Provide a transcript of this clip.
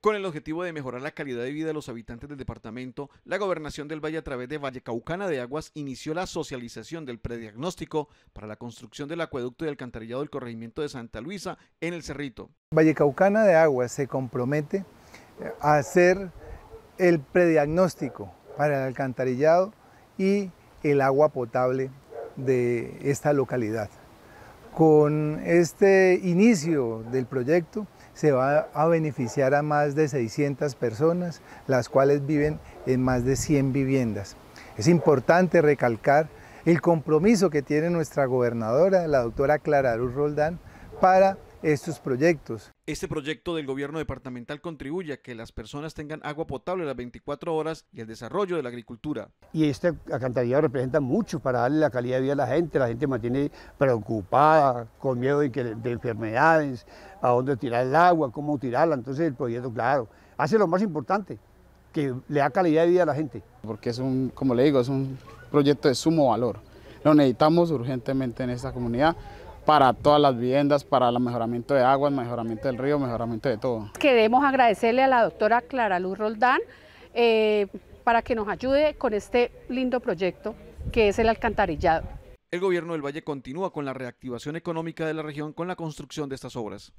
Con el objetivo de mejorar la calidad de vida de los habitantes del departamento, la Gobernación del Valle a través de Vallecaucana de Aguas inició la socialización del prediagnóstico para la construcción del acueducto y alcantarillado del corregimiento de Santa Luisa en el Cerrito. Vallecaucana de Aguas se compromete a hacer el prediagnóstico para el alcantarillado y el agua potable de esta localidad. Con este inicio del proyecto se va a beneficiar a más de 600 personas, las cuales viven en más de 100 viviendas. Es importante recalcar el compromiso que tiene nuestra gobernadora, la doctora Clara Roldán, para estos proyectos. Este proyecto del gobierno departamental contribuye a que las personas tengan agua potable las 24 horas y el desarrollo de la agricultura. Y este alcantarillado representa mucho para darle la calidad de vida a la gente. La gente mantiene preocupada, con miedo de, que, de enfermedades, a dónde tirar el agua, cómo tirarla. Entonces el proyecto, claro, hace lo más importante, que le da calidad de vida a la gente. Porque es un, como le digo, es un proyecto de sumo valor. Lo necesitamos urgentemente en esta comunidad para todas las viviendas, para el mejoramiento de agua, el mejoramiento del río, mejoramiento de todo. Queremos agradecerle a la doctora Clara Luz Roldán eh, para que nos ayude con este lindo proyecto que es el alcantarillado. El gobierno del Valle continúa con la reactivación económica de la región con la construcción de estas obras.